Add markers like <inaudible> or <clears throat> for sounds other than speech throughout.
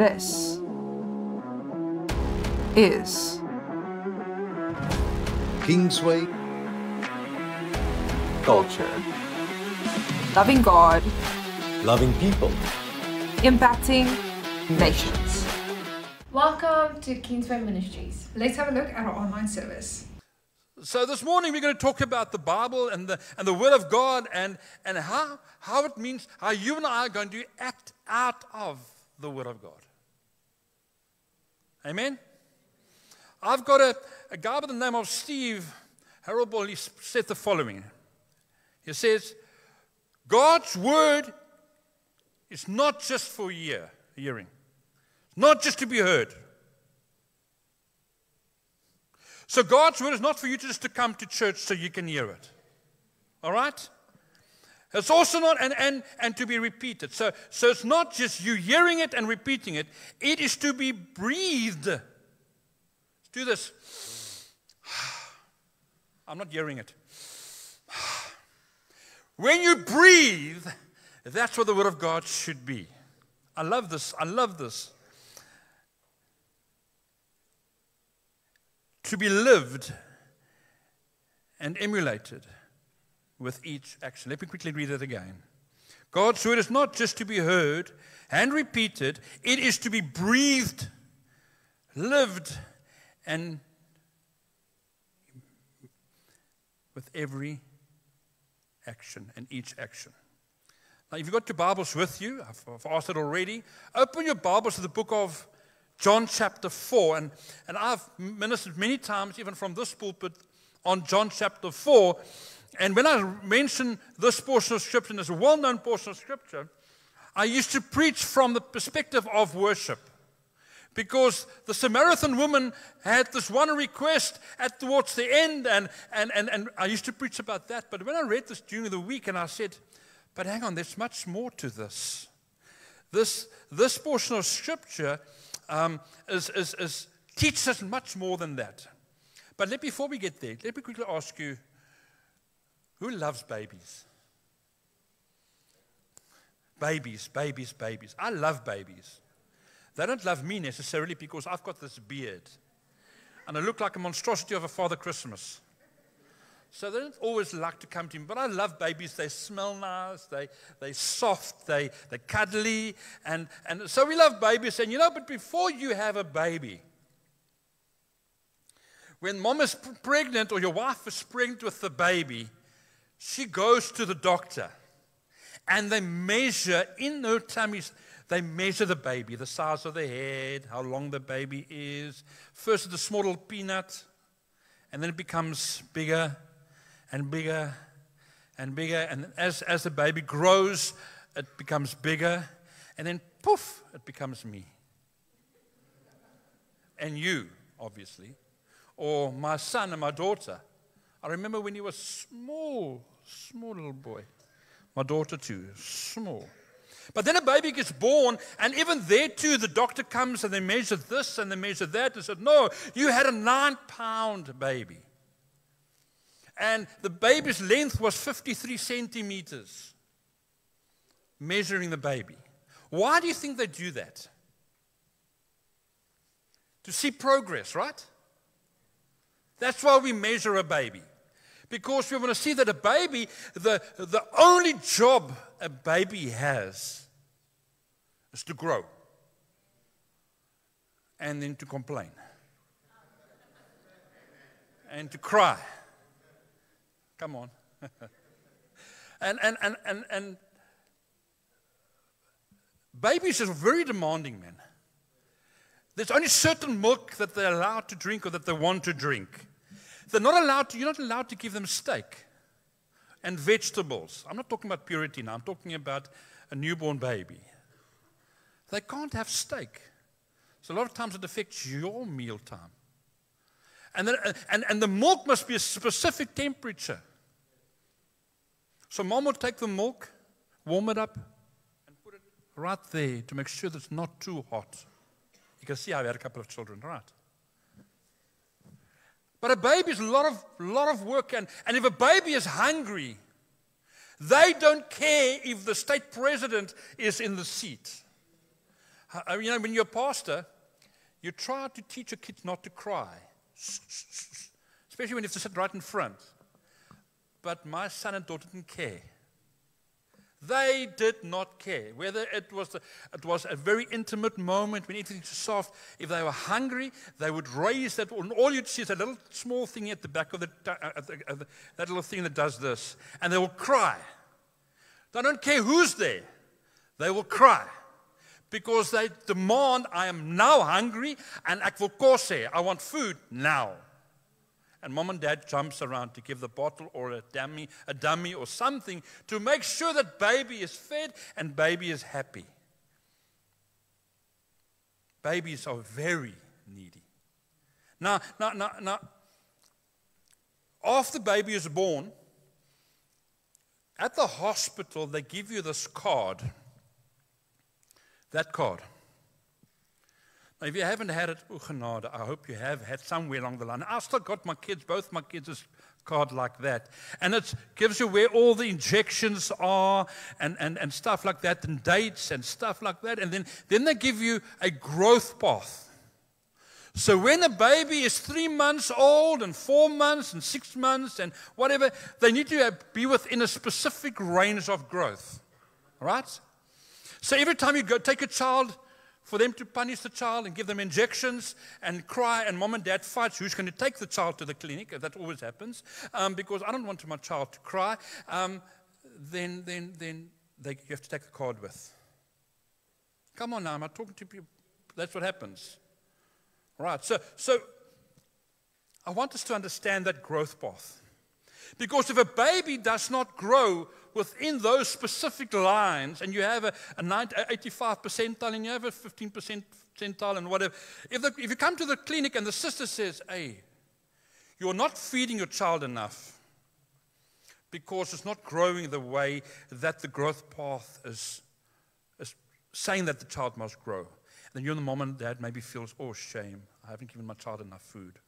This is Kingsway culture. Loving God, Loving People. impacting nations. Welcome to Kingsway Ministries. Let's have a look at our online service. So this morning we're going to talk about the Bible and the, and the Word of God and, and how, how it means, how you and I are going to act out of the Word of God. Amen? I've got a, a guy by the name of Steve Harrowbull. He said the following. He says, God's Word is not just for ear, hearing, not just to be heard. So God's word is not for you just to come to church so you can hear it. All right? It's also not and and and to be repeated. So so it's not just you hearing it and repeating it. It is to be breathed. Let's do this. <sighs> I'm not hearing it. <sighs> When you breathe, that's what the word of God should be. I love this. I love this. to be lived and emulated with each action. Let me quickly read it again. God's word is not just to be heard and repeated, it is to be breathed, lived, and with every action and each action. Now, if you've got your Bibles with you, I've, I've asked it already, open your Bibles to the book of John chapter 4. And, and I've ministered many times, even from this pulpit, on John chapter 4. And when I mention this portion of Scripture, this well known portion of Scripture, I used to preach from the perspective of worship. Because the Samaritan woman had this one request at towards the end, and, and, and, and I used to preach about that. But when I read this during the week, and I said, but hang on, there's much more to this. This, this portion of Scripture um, is, is, is, teaches us much more than that. But let, before we get there, let me quickly ask you who loves babies? Babies, babies, babies. I love babies. They don't love me necessarily because I've got this beard and I look like a monstrosity of a Father Christmas. So they don't always like to come to me. But I love babies. They smell nice. They, they're soft. They, they're cuddly. And, and so we love babies. And you know, but before you have a baby, when mom is pregnant or your wife is pregnant with the baby, she goes to the doctor. And they measure in her tummies, they measure the baby, the size of the head, how long the baby is. First, it's a small little peanut, and then it becomes bigger and bigger and bigger. And as, as the baby grows, it becomes bigger. And then poof, it becomes me. And you, obviously. Or my son and my daughter. I remember when he was small, small little boy. My daughter, too, small. But then a baby gets born, and even there too, the doctor comes and they measure this and they measure that and said, No, you had a nine pound baby and the baby's length was 53 centimeters, measuring the baby. Why do you think they do that? To see progress, right? That's why we measure a baby. Because we want to see that a baby, the, the only job a baby has is to grow and then to complain and to cry Come on. <laughs> and, and, and, and, and babies are very demanding, man. There's only certain milk that they're allowed to drink or that they want to drink. They're not allowed to, you're not allowed to give them steak and vegetables. I'm not talking about purity now, I'm talking about a newborn baby. They can't have steak. So a lot of times it affects your mealtime. And, and, and the milk must be a specific temperature. So mom would take the milk, warm it up, and put it right there to make sure that it's not too hot. You can see I've had a couple of children, right? But a baby is a lot of, lot of work, and, and if a baby is hungry, they don't care if the state president is in the seat. Uh, You know, when you're a pastor, you try to teach your kids not to cry, especially when you have to sit right in front. But my son and daughter didn't care. They did not care whether it was, a, it was a very intimate moment when everything was soft. If they were hungry, they would raise that. And all you'd see is a little small thing at the back of the, uh, uh, the, uh, the that little thing that does this, and they will cry. They don't care who's there. They will cry because they demand, I am now hungry and. I want food now. And mom and dad jumps around to give the bottle or a dummy, a dummy or something to make sure that baby is fed and baby is happy. Babies are very needy. Now, now, now, now, after baby is born, at the hospital, they give you this card. That card. If you haven't had it, oh, genade, I hope you have had somewhere along the line. I still got my kids, both my kids' card like that. And it gives you where all the injections are and, and, and stuff like that, and dates and stuff like that. And then, then they give you a growth path. So when a baby is three months old and four months and six months and whatever, they need to be within a specific range of growth. All right? So every time you go take a child for them to punish the child and give them injections and cry, and mom and dad fight who's going to take the child to the clinic. That always happens um, because I don't want my child to cry. Um, then, then, then they, you have to take the card with. Come on now, I'm not talking to people. That's what happens. Right. So, so I want us to understand that growth path. Because if a baby does not grow within those specific lines, and you have a, a 85 percentile and you have a 15 percentile and whatever, if, the, if you come to the clinic and the sister says, hey, you're not feeding your child enough because it's not growing the way that the growth path is, is saying that the child must grow. Then you and the mom and dad maybe feels, oh, shame, I haven't given my child enough food.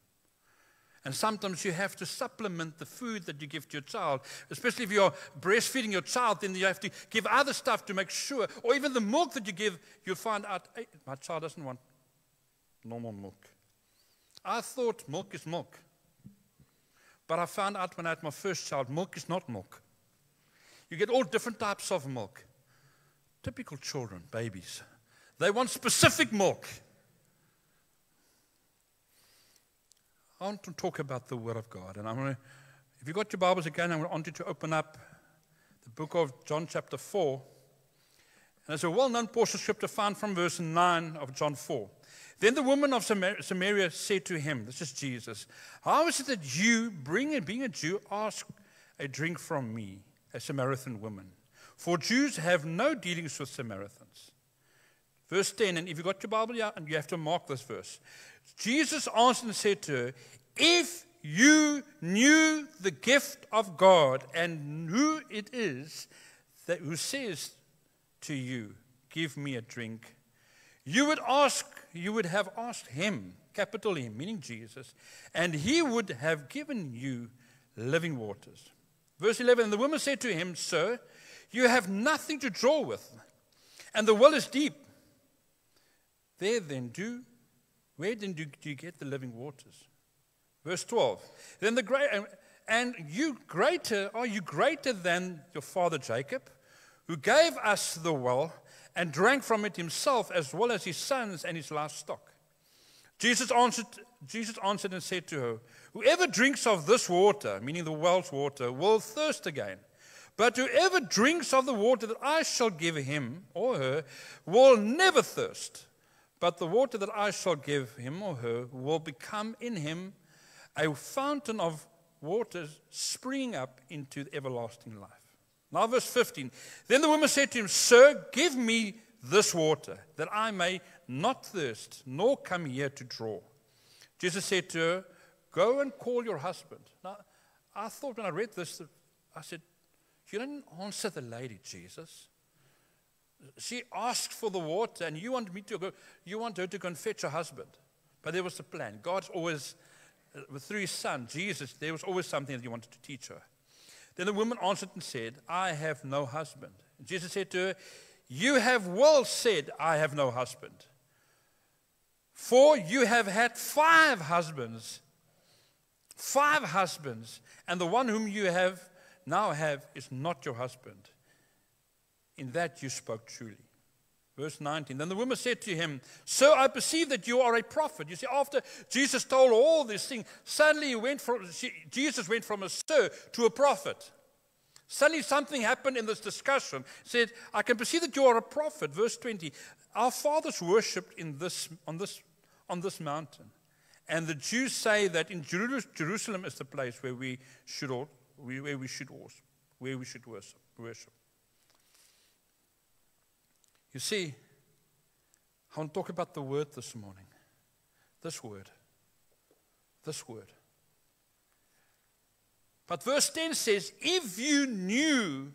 And sometimes you have to supplement the food that you give to your child, especially if you're breastfeeding your child, then you have to give other stuff to make sure, or even the milk that you give, you'll find out, hey, my child doesn't want normal milk. I thought milk is milk. But I found out when I had my first child, milk is not milk. You get all different types of milk. Typical children, babies. They want specific milk. I want to talk about the Word of God. And I'm going to, if you've got your Bibles again, I want you to open up the book of John, chapter 4. And there's a well known portion of scripture found from verse 9 of John 4. Then the woman of Samaria said to him, This is Jesus, How is it that you, being a Jew, ask a drink from me, a Samaritan woman? For Jews have no dealings with Samaritans. Verse 10, and if you've got your Bible, yeah, and you have to mark this verse. Jesus answered and said to her, If you knew the gift of God and who it is that who says to you, Give me a drink, you would ask, you would have asked him, capital M, meaning Jesus, and he would have given you living waters. Verse 11 The woman said to him, Sir, you have nothing to draw with, and the well is deep. There then do where do, do you get the living waters? Verse 12. Then the great, and you greater, are you greater than your father Jacob, who gave us the well and drank from it himself as well as his sons and his livestock? Jesus answered, Jesus answered and said to her, Whoever drinks of this water, meaning the well's water, will thirst again. But whoever drinks of the water that I shall give him or her will never thirst. But the water that I shall give him or her will become in him a fountain of waters springing up into everlasting life. Now, verse 15. Then the woman said to him, Sir, give me this water, that I may not thirst, nor come here to draw. Jesus said to her, Go and call your husband. Now, I thought when I read this, I said, You didn't answer the lady, Jesus she asked for the water, and you want me to go, you want her to go and fetch her husband. But there was a plan. God's always, uh, through his son, Jesus, there was always something that he wanted to teach her. Then the woman answered and said, I have no husband. And Jesus said to her, You have well said, I have no husband. For you have had five husbands. Five husbands. And the one whom you have now have is not your husband. In that you spoke truly. Verse 19. Then the woman said to him, Sir, I perceive that you are a prophet. You see, after Jesus told all these things, suddenly went from, Jesus went from a sir to a prophet. Suddenly something happened in this discussion. He said, I can perceive that you are a prophet. Verse 20. Our fathers worshipped in this, on, this, on this mountain. And the Jews say that in Jerusalem is the place where we should, all, where we should, where we should worship. You see, I want to talk about the word this morning. This word. This word. But verse 10 says, if you knew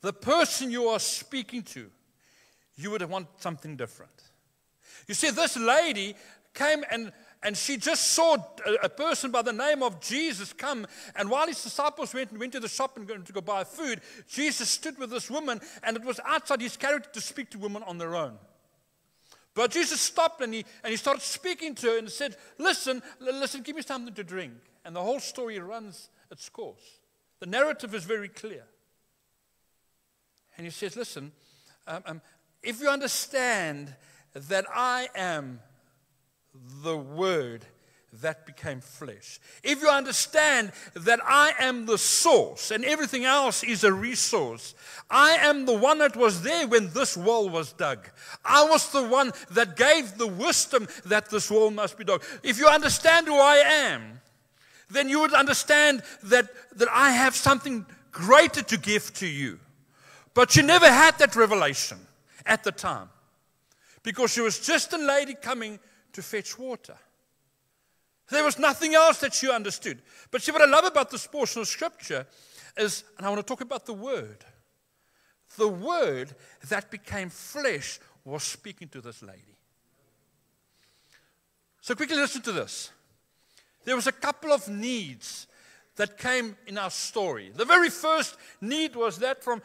the person you are speaking to, you would want something different. You see, this lady came and and she just saw a, person by the name of Jesus come. And while his disciples went, and went to the shop and going to go buy food, Jesus stood with this woman, and it was outside his character to speak to women on their own. But Jesus stopped and he, and he started speaking to her and said, Listen, listen, give me something to drink. And the whole story runs its course. The narrative is very clear. And he says, Listen, um, um, if you understand that I am the Word that became flesh. If you understand that I am the source and everything else is a resource, I am the one that was there when this wall was dug. I was the one that gave the wisdom that this wall must be dug. If you understand who I am, then you would understand that, that I have something greater to give to you. But you never had that revelation at the time because she was just a lady coming to fetch water. There was nothing else that she understood. But see, what I love about this portion of scripture is, and I want to talk about the word. The word that became flesh was speaking to this lady. So, quickly listen to this. There was a couple of needs that came in our story. The very first need was that from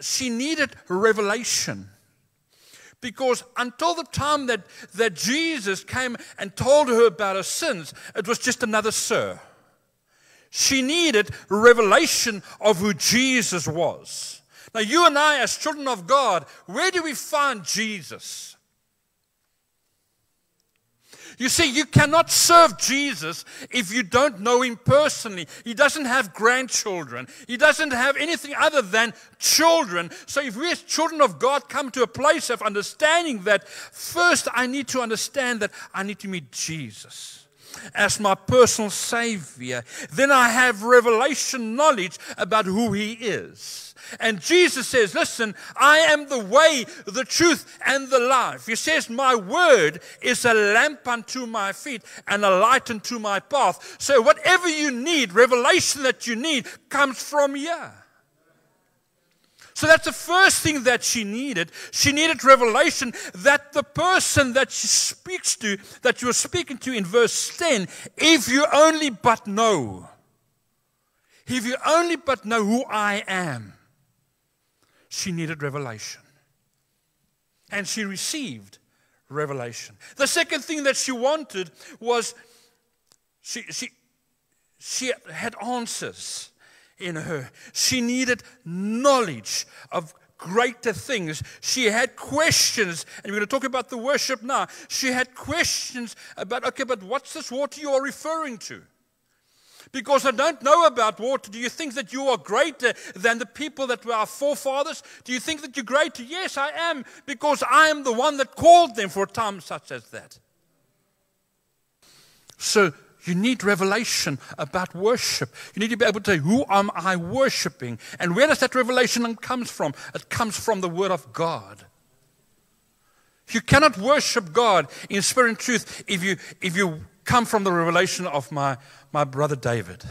she needed revelation. Because until the time that, that Jesus came and told her about her sins, it was just another sir. She needed revelation of who Jesus was. Now, you and I, as children of God, where do we find Jesus? You see, you cannot serve Jesus if you don't know him personally. He doesn't have grandchildren, he doesn't have anything other than children. So, if we as children of God come to a place of understanding that, first I need to understand that I need to meet Jesus as my personal Savior, then I have revelation knowledge about who He is. And Jesus says, Listen, I am the way, the truth, and the life. He says, My word is a lamp unto my feet and a light unto my path. So, whatever you need, revelation that you need, comes from here. So that's the first thing that she needed. She needed revelation that the person that she speaks to, that you're speaking to in verse 10, if you only but know, if you only but know who I am, she needed revelation. And she received revelation. The second thing that she wanted was she, she, she had answers in her. She needed knowledge of greater things. She had questions, and we're going to talk about the worship now. She had questions about, okay, but what's this water you are referring to? Because I don't know about water. Do you think that you are greater than the people that were our forefathers? Do you think that you're greater? Yes, I am, because I am the one that called them for a time such as that. So you need revelation about worship. You need to be able to say, Who am I worshiping? And where does that revelation come from? It comes from the Word of God. You cannot worship God in spirit and truth if you, if you come from the revelation of my, my brother David.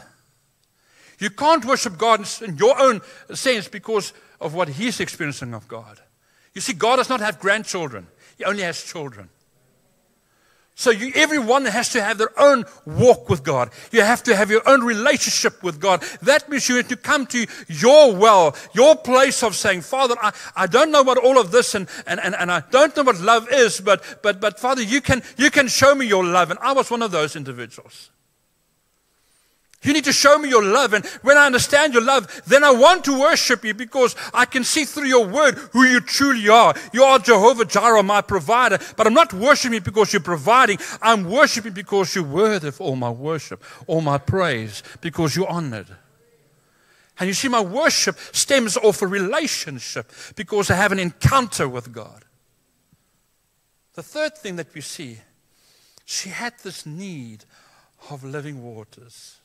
You can't worship God in your own sense because of what he's experiencing of God. You see, God does not have grandchildren, He only has children. So you, everyone has to have their own walk with God. You have to have your own relationship with God. That means you have to come to your well, your place of saying, Father, I, I don't know what all of this and, and, and, and I don't know what love is, but, but, but Father, you can, you can show me your love. And I was one of those individuals. You need to show me your love. And when I understand your love, then I want to worship you because I can see through your word who you truly are. You are Jehovah Jireh, my provider. But I'm not worshiping because you're providing. I'm worshiping because you're worthy of all my worship, all my praise, because you're honored. And you see, my worship stems off a relationship because I have an encounter with God. The third thing that we see, she had this need of living waters.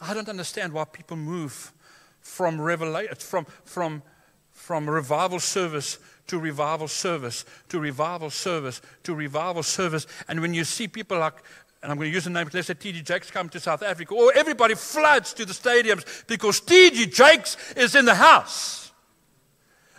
I don't understand why people move from revelation, from, from, from revival service to revival service to revival service to revival service. And when you see people like, and I'm going to use the name, let's say T.D. Jakes come to South Africa, or everybody floods to the stadiums because T.D. Jakes is in the house.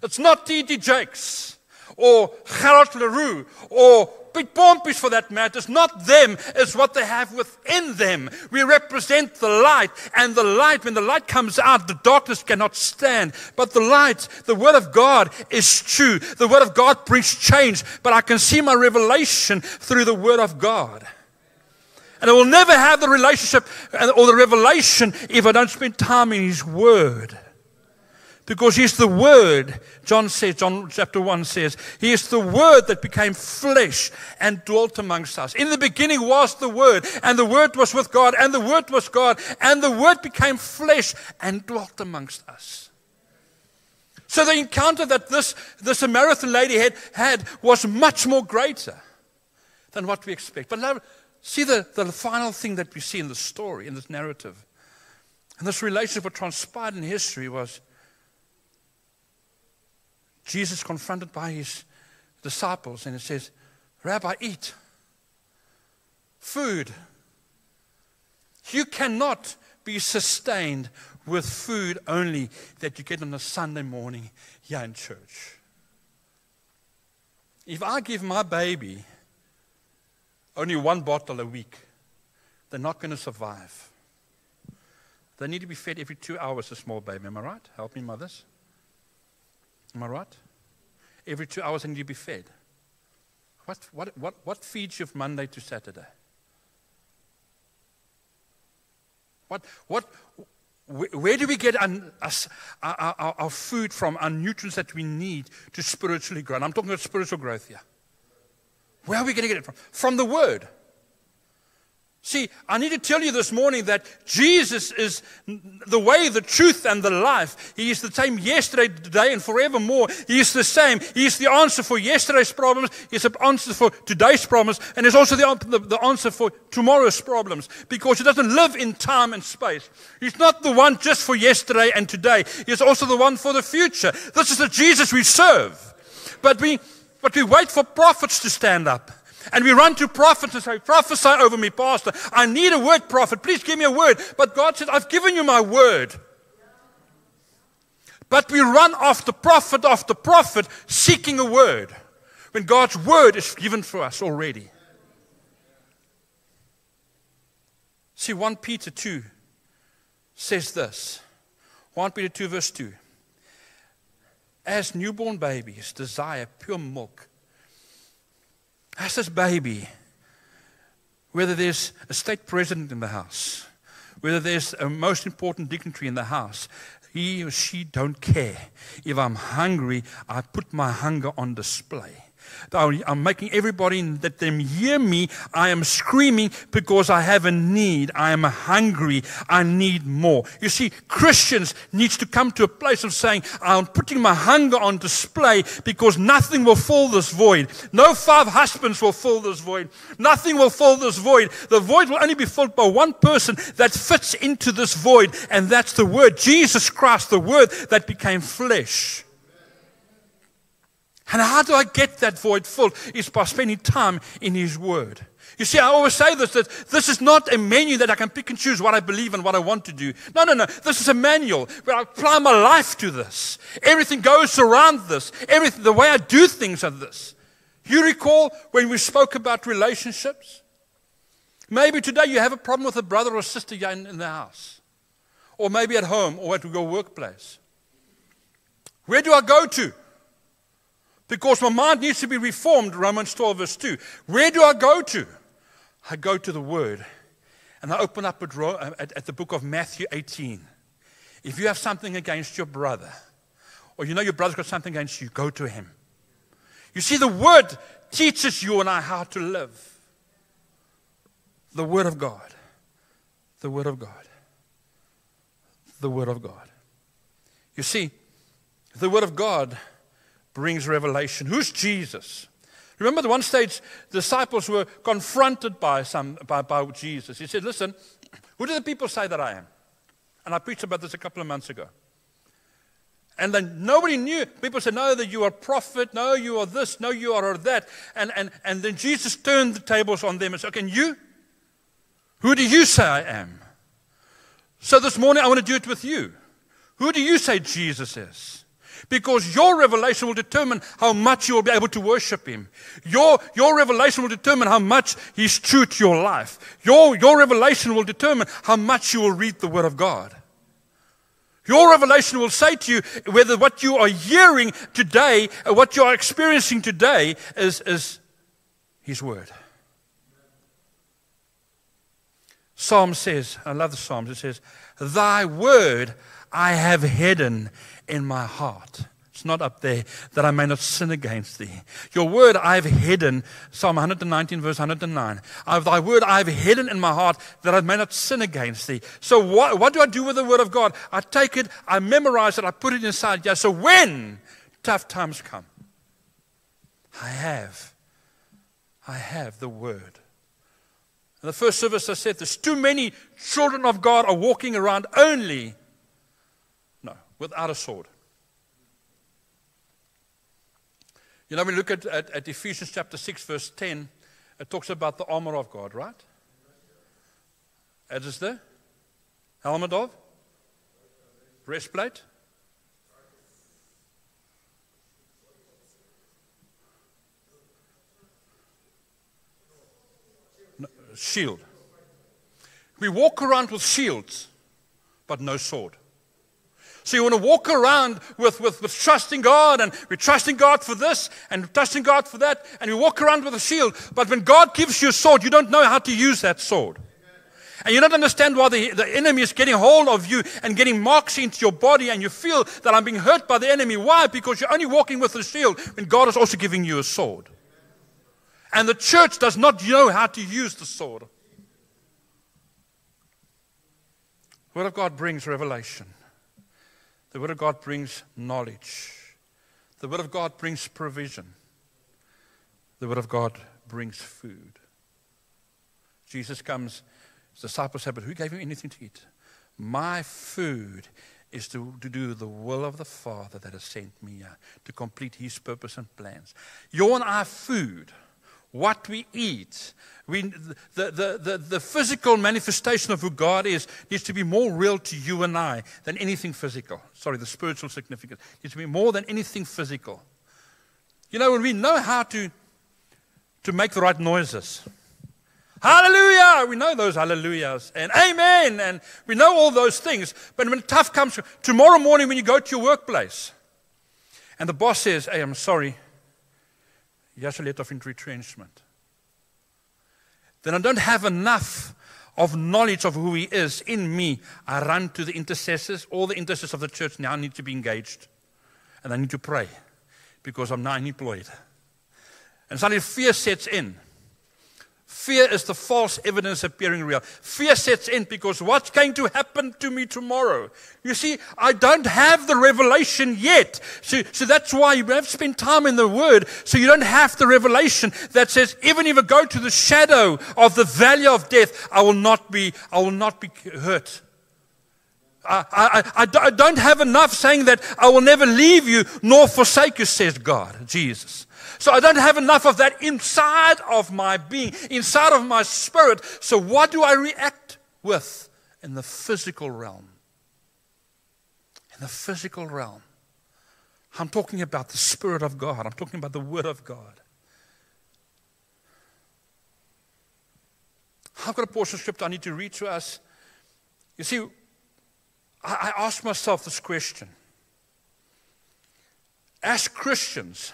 It's not T.D. Jakes or Gerald Leroux or Piet Pompies for that matter. It's not them, it's what they have within them. We represent the light, and the light, when the light comes out, the darkness cannot stand. But the light, the Word of God is true. The Word of God brings change, but I can see my revelation through the Word of God. And I will never have the relationship or the revelation if I don't spend time in His Word. Because He's the Word, John says, John chapter 1 says, He is the Word that became flesh and dwelt amongst us. In the beginning was the Word, and the Word was with God, and the Word was God, and the Word became flesh and dwelt amongst us. So the encounter that this, this Samaritan lady had, had was much more greater than what we expect. But see the, the final thing that we see in the story, in this narrative. And this relationship that transpired in history was Jesus confronted by his disciples, and it says, Rabbi, eat food. You cannot be sustained with food only that you get on a Sunday morning here in church. If I give my baby only one bottle a week, they're not going to survive. They need to be fed every two hours, a small baby. Am I right? Help me, mothers. Am I right? Every two hours, they need to be fed. What, what, what, what feeds you from Monday to Saturday? What, what, where do we get our, our, our, food from, our nutrients that we need to spiritually grow? And I'm talking about spiritual growth here. Where are we going to get it from? From the Word. See, I need to tell you this morning that Jesus is the way, the truth, and the life. He is the same yesterday, today, and forevermore. He is the same. He is the answer for yesterday's problems. He's the answer for today's problems. And he's also the, the, the answer for tomorrow's problems because he doesn't live in time and space. He's not the one just for yesterday and today. He's also the one for the future. This is the Jesus we serve. But we, but we wait for prophets to stand up. And we run to prophets and say, Prophesy over me, Pastor. I need a word, prophet. Please give me a word. But God said, I've given you my word. But we run after prophet after prophet seeking a word when God's word is given for us already. See, 1 Peter 2 says this 1 Peter 2, verse 2. As newborn babies desire pure milk as this baby, whether there's a state president in the house, whether there's a most important dignitary in the house, he or she don't care. If I'm hungry, I put my hunger on display. I'm making everybody that them hear me. I am screaming because I have a need. I am hungry. I need more. You see, Christians needs to come to a place of saying, I'm putting my hunger on display because nothing will fill this void. No five husbands will fill this void. Nothing will fill this void. The void will only be filled by one person that fits into this void, and that's the Word, Jesus Christ, the Word that became flesh. And how do I get that void filled? Is by spending time in His Word. You see, I always say this that this is not a menu that I can pick and choose what I believe and what I want to do. No, no, no. This is a manual where I apply my life to this. Everything goes around this. Everything, the way I do things are this. You recall when we spoke about relationships? Maybe today you have a problem with a brother or sister in, in the house, or maybe at home or at your workplace. Where do I go to? Because my mind needs to be reformed, Romans 12, verse 2. Where do I go to? I go to the Word. And I open up at, uh, at, at the book of Matthew 18. If you have something against your brother, or you know your brother's got something against you, go to him. You see, the Word teaches you and I how to live. The Word of God. The Word of God. The Word of God. You see, the Word of God brings revelation. Who's Jesus? Remember, at one stage, disciples were confronted by, some, by, by Jesus. He said, Listen, who do the people say that I am? And I preached about this a couple of months ago. And then nobody knew. People said, No, that you are a prophet. No, you are this. No, you are that. And, and, and then Jesus turned the tables on them and said, Okay, and you? Who do you say I am? So this morning, I want to do it with you. Who do you say Jesus is? Because your revelation will determine how much you will be able to worship Him. Your, your revelation will determine how much He's true to your life. Your, your revelation will determine how much you will read the Word of God. Your revelation will say to you whether what you are hearing today, uh, what you are experiencing today, is, is His Word. Psalm says, I love the Psalms, it says, Thy Word I have hidden in my heart. It's not up there that I may not sin against thee. Your word I've hidden, Psalm 119, verse 109. Of thy word I've hidden in my heart that I may not sin against thee. So what, what do I do with the word of God? I take it, I memorize it, I put it inside. Yeah, so when tough times come, I have, I have the word. In the first service, I said there's too many children of God are walking around only without a sword. You know, we look at, at, at, Ephesians chapter 6, verse 10, it talks about the armor of God, right? As is the helmet of breastplate. Shield. We walk around with shields, but no sword. So you want to walk around with, with, with trusting God, and we're trusting God for this, and trusting God for that, and you walk around with a shield. But when God gives you a sword, you don't know how to use that sword. And you don't understand why the, the enemy is getting hold of you and getting marks into your body, and you feel that I'm being hurt by the enemy. Why? Because you're only walking with a shield when God is also giving you a sword. And the church does not know how to use the sword. Word of God brings revelation. The Word of God brings knowledge. The Word of God brings provision. The Word of God brings food. Jesus comes, his disciples said, But who gave him anything to eat? My food is to, to do the will of the Father that has sent me to complete his purpose and plans. Your and our food what we eat. We, the, the, the, the physical manifestation of who God is needs to be more real to you and I than anything physical. Sorry, the spiritual significance needs to be more than anything physical. You know, when we know how to, to make the right noises, Hallelujah! We know those hallelujahs and amen, and we know all those things. But when tough comes, tomorrow morning when you go to your workplace, and the boss says, Hey, I'm sorry, he has a letter of retrenchment. Then I don't have enough of knowledge of who he is in me. I run to the intercessors. All the intercessors of the church now need to be engaged. And I need to pray because I'm now unemployed. And suddenly fear sets in. Fear is the false evidence appearing real. Fear sets in because what's going to happen to me tomorrow? You see, I don't have the revelation yet. So, so that's why you have to spend time in the Word so you don't have the revelation that says, even if I go to the shadow of the valley of death, I will not be, I will not be hurt. I, I, I, I don't have enough saying that I will never leave you nor forsake you, says God, Jesus. So I don't have enough of that inside of my being, inside of my spirit. So what do I react with in the physical realm? In the physical realm. I'm talking about the Spirit of God. I'm talking about the Word of God. I've got a portion of scripture I need to read to us. You see, I, I ask myself this question. As Christians,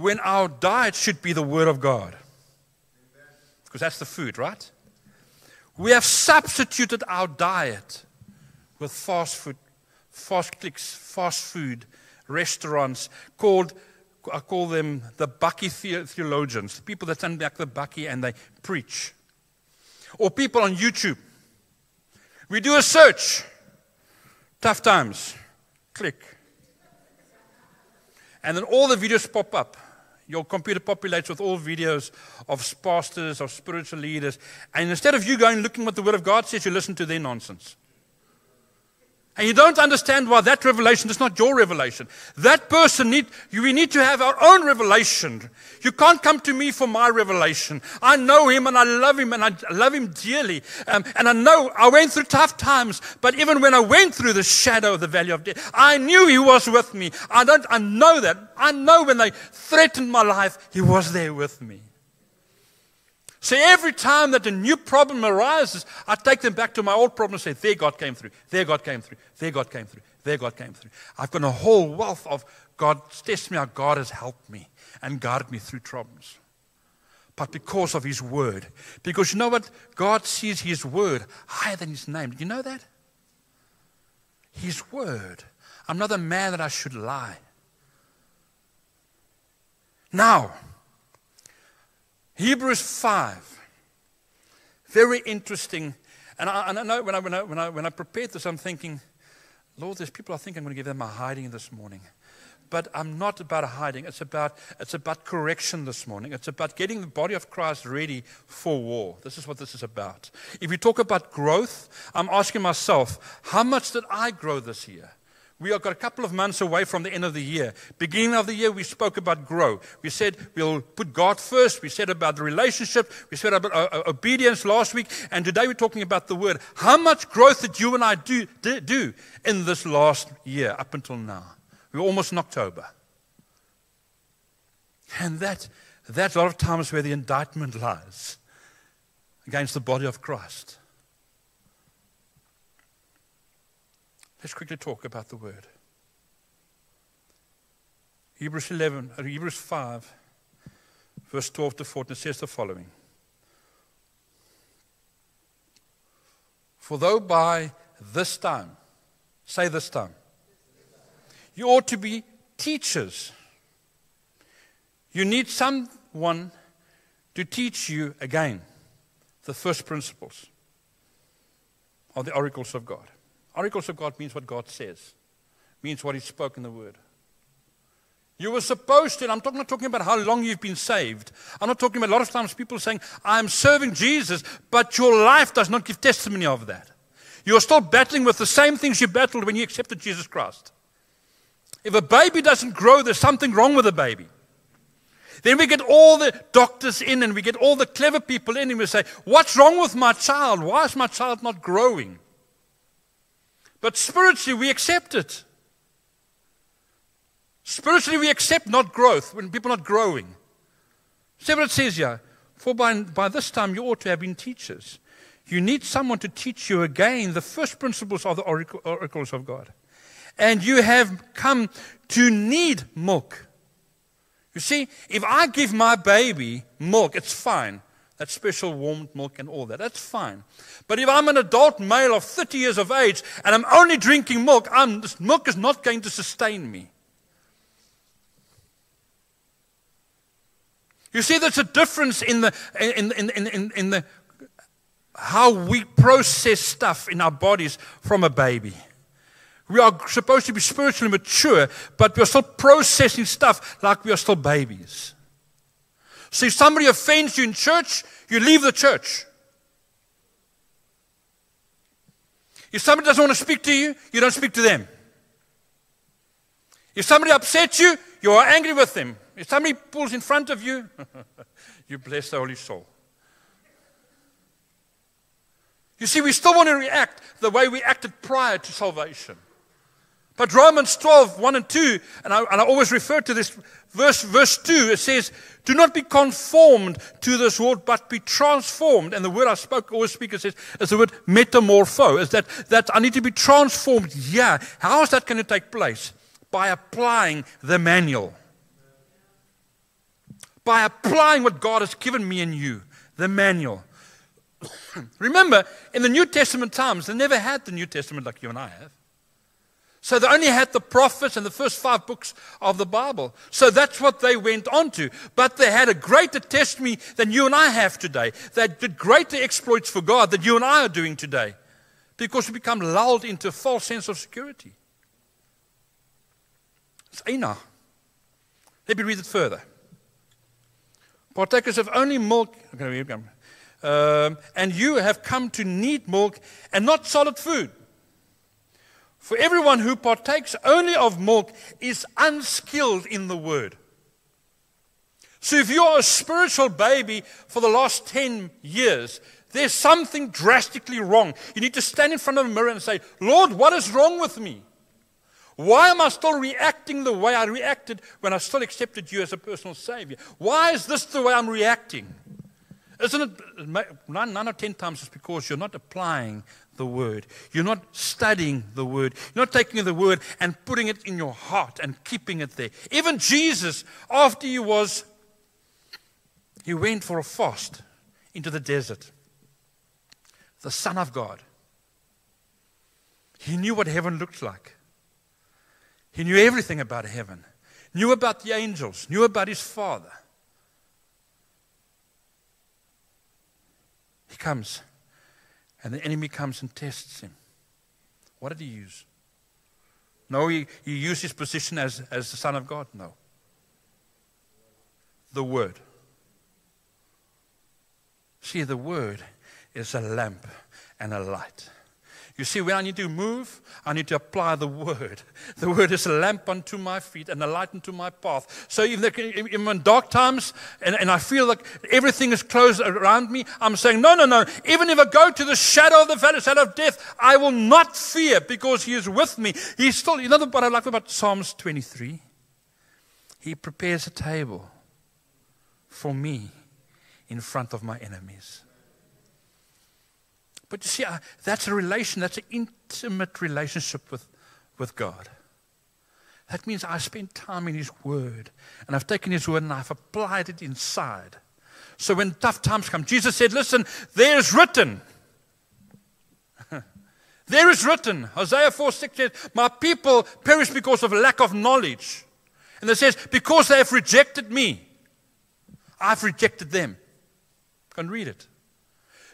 when our diet should be the Word of God, because that's the food, right? We have substituted our diet with fast food, fast clicks, fast food restaurants called, I call them the bakkie theologians, the people that stand back the bakkie and they preach. Or people on YouTube. We do a search. Tough times. Click. And then all the videos pop up. Your computer populates with all videos of pastors, of spiritual leaders. And instead of you going looking what the Word of God says, you listen to their nonsense. And you don't understand why that revelation is not your revelation. That person need, we need to have our own revelation. You can't come to me for my revelation. I know him and I love him and I love him dearly. Um, and I know I went through tough times, but even when I went through the shadow of the valley of death, I knew he was with me. I don't, I know that. I know when they threatened my life, he was there with me. So every time that a new problem arises, I take them back to my old problem and say, There God came through, there God came through, there God came through, there God came through. I've got a whole wealth of God's testimony how God has helped me and guided me through problems. But because of His Word. Because you know what? God sees His Word higher than His name. Do you know that? His Word. I'm not a man that I should lie. Now, Hebrews 5. Very interesting. And I, and I know when I, when, I, when, I, when I prepared this, I'm thinking, Lord, there's people I think I'm going to give them a hiding this morning. But I'm not about a hiding. It's about, it's about correction this morning. It's about getting the body of Christ ready for war. This is what this is about. If you talk about growth, I'm asking myself, how much did I grow this year? We have got a couple of months away from the end of the year. Beginning of the year, we spoke about grow. We said we'll put God first. We said about the relationship. We said about uh, uh, obedience last week. And today we're talking about the word. How much growth did you and I do, do in this last year up until now? We're almost in October. And that, that's a lot of times where the indictment lies against the body of Christ. Let's quickly talk about the word. Hebrews 11, or uh, Hebrews 5, verse 12 to 14 says the following. For though by this time, say this time, you ought to be teachers, you need someone to teach you again the first principles of the oracles of God. Oracles of God means what God says, means what He spoke in the Word. You were supposed to, I'm not talking about how long you've been saved. I'm not talking about a lot of times people saying, I'm serving Jesus, but your life does not give testimony of that. You're still battling with the same things you battled when you accepted Jesus Christ. If a baby doesn't grow, there's something wrong with the baby. Then we get all the doctors in and we get all the clever people in and we say, What's wrong with my child? Why is my child not growing? But spiritually, we accept it. Spiritually, we accept not growth when people are not growing. See what it says here. For by, by this time, you ought to have been teachers. You need someone to teach you again the first principles of the oracle, oracles of God. And you have come to need milk. You see, if I give my baby milk, it's fine. That special warmed milk and all that. That's fine. But if I'm an adult male of 30 years of age and I'm only drinking milk, I'm, this milk is not going to sustain me. You see, there's a difference in the, in, in, in, in, the how we process stuff in our bodies from a baby. We are supposed to be spiritually mature, but we're still processing stuff like we are still babies. So if somebody offends you in church, you leave the church. If somebody doesn't want to speak to you, you don't speak to them. If somebody upsets you, you are angry with them. If somebody pulls in front of you, <laughs> you bless the Holy Soul. You see, we still want to react the way we acted prior to salvation. But Romans 12, 1 and 2, and I, and I always refer to this verse, verse 2, it says, Do not be conformed to this world, but be transformed. And the word I spoke, always speak, it says, is the word metamorpho, is that, that I need to be transformed. Yeah. How is that going to take place? By applying the manual. By applying what God has given me and you, the manual. <coughs> Remember, in the New Testament times, they never had the New Testament like you and I have. So they only had the prophets and the first five books of the Bible. So that's what they went on to. But they had a greater testimony than you and I have today. They did greater exploits for God than you and I are doing today. Because we become lulled into a false sense of security. It's Enoch. Let me read it further. Partakers of only milk. Um, and you have come to need milk and not solid food. For everyone who partakes only of milk is unskilled in the word. So if you're a spiritual baby for the last 10 years, there's something drastically wrong. You need to stand in front of a mirror and say, Lord, what is wrong with me? Why am I still reacting the way I reacted when I still accepted you as a personal Savior? Why is this the way I'm reacting? Isn't it nine, nine or ten times it's because you're not applying the word. You're not studying the word. You're not taking the word and putting it in your heart and keeping it there. Even Jesus, after he was, he went for a fast into the desert. The Son of God. He knew what heaven looked like. He knew everything about heaven, knew about the angels, knew about his Father. He comes and the enemy comes and tests him. What did he use? No, he, he used his position as, as the Son of God. No. The Word. See, the Word is a lamp and a light. You see, when I need to move, I need to apply the word. <laughs> The word is a lamp unto my feet and a light unto my path. So even in dark times and, and I feel like everything is closed around me, I'm saying, no, no, no. Even if I go to the shadow of the valley, shadow of death, I will not fear because he is with me. He's still, you know what I like about Psalms 23? He prepares a table for me in front of my enemies. But you see, uh, that's a relation, that's an intimate relationship with, with God. That means I spend time in His Word, and I've taken His Word and I've applied it inside. So when tough times come, Jesus said, Listen, there is written. <laughs> there is written. Hosea 4 6 says, My people perish because of lack of knowledge. And it says, Because they have rejected me, I've rejected them. Can read it.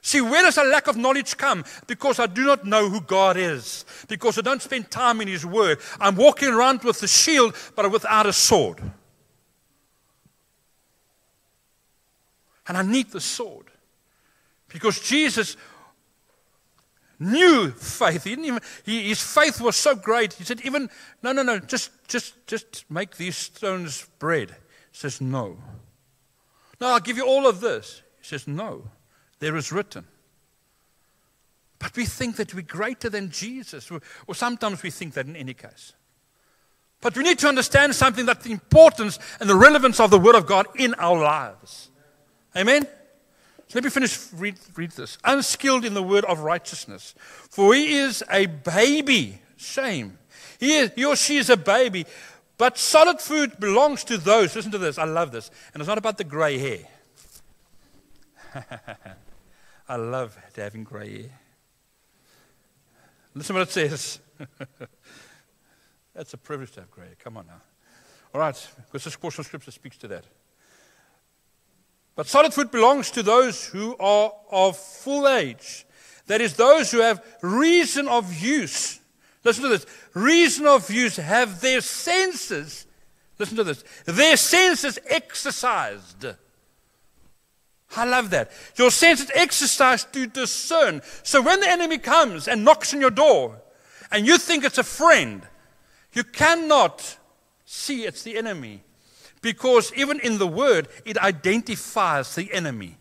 See, where does a lack of knowledge come? Because I do not know who God is. Because I don't spend time in His Word. I'm walking around with a shield, but without a sword. And I need the sword. Because Jesus knew faith. He didn't even, he, his faith was so great. He said, even, no, no, no, just, just, just make these stones bread. He says, no. No, I'll give you all of this. He says, no. There is written. But we think that we're greater than Jesus, or sometimes we think that in any case. But we need to understand something that the importance and the relevance of the Word of God in our lives. Amen? So let me finish, read, read this. Unskilled in the word of righteousness. For he is a baby. Shame. He, is, he or she is a baby. But solid food belongs to those. Listen to this. I love this. And it's not about the gray hair. <laughs> I love having gray hair. Listen to what it says. <laughs> That's a privilege to have gray hair. Come on now. All right, because this portion of scripture speaks to that. But solid food belongs to those who are of full age. That is, those who have reason of use. Listen to this. Reason of use have their senses. Listen to this. Their senses exercised. I love that. Your sense is exercised to discern. So when the enemy comes and knocks on your door and you think it's a friend, you cannot see it's the enemy because even in the word, it identifies the enemy.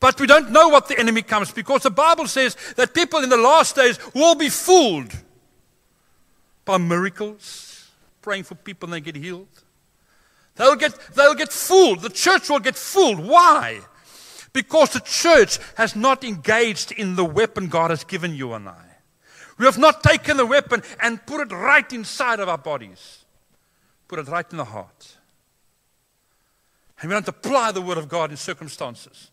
But we don't know what the enemy comes because the Bible says that people in the last days will be fooled. by miracles, praying for people and they get healed. They'll get, they'll get fooled. The church will get fooled. Why? Because the church has not engaged in the weapon God has given you and I. We have not taken the weapon and put it right inside of our bodies, put it right in the heart. And we don't apply the Word of God in circumstances.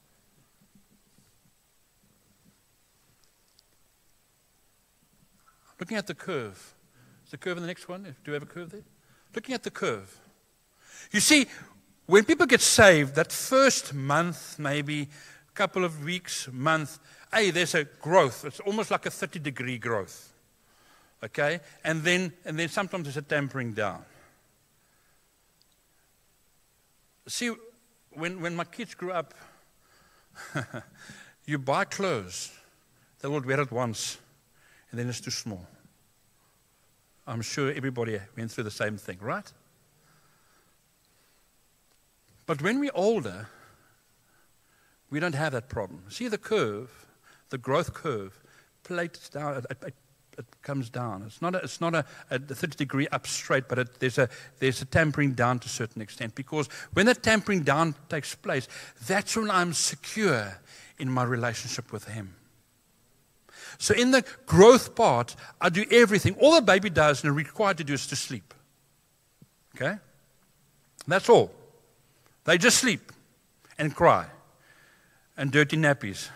Looking at the curve. Is the curve in the next one? Do we have a curve there? Looking at the curve. You see, when people get saved, that first month, maybe a couple of weeks, month, hey, there's a growth. It's almost like a 30 degree growth. Okay? And then, and then sometimes there's a tempering down. See, when, when my kids grew up, <laughs> you buy clothes, they will wear it once, and then it's too small. I'm sure everybody went through the same thing, right? But when we're older, we don't have that problem. See the curve, the growth curve, plates down, it, it, it comes down. It's not a, it's not a, a 30 degree up straight, but it, there's, a, there's a tampering down to a certain extent. Because when that tampering down takes place, that's when I'm secure in my relationship with Him. So in the growth part, I do everything. All the baby does and is required to do is to sleep. Okay? That's all. They just sleep and cry and dirty nappies.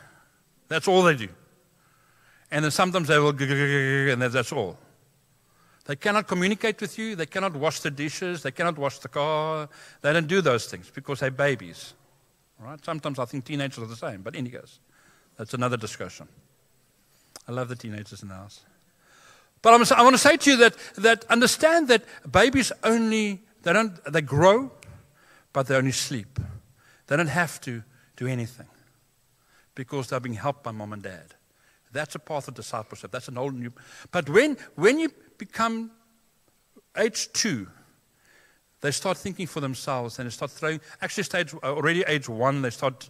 That's all they do. And then sometimes they will, and that's all. They cannot communicate with you. They cannot wash the dishes. They cannot wash the car. They don't do those things because they're babies. Right? Sometimes I think teenagers are the same, but anyways, that's another discussion. I love the teenagers in the house. But I'm, I want to say to you that, that understand that babies only, they, don't, they grow, but they only sleep. They don't have to do anything because they're being helped by mom and dad. That's a path of discipleship. That's an old new. But when, when you become age two, they start thinking for themselves and they start throwing, actually, stage, uh, already age one, they start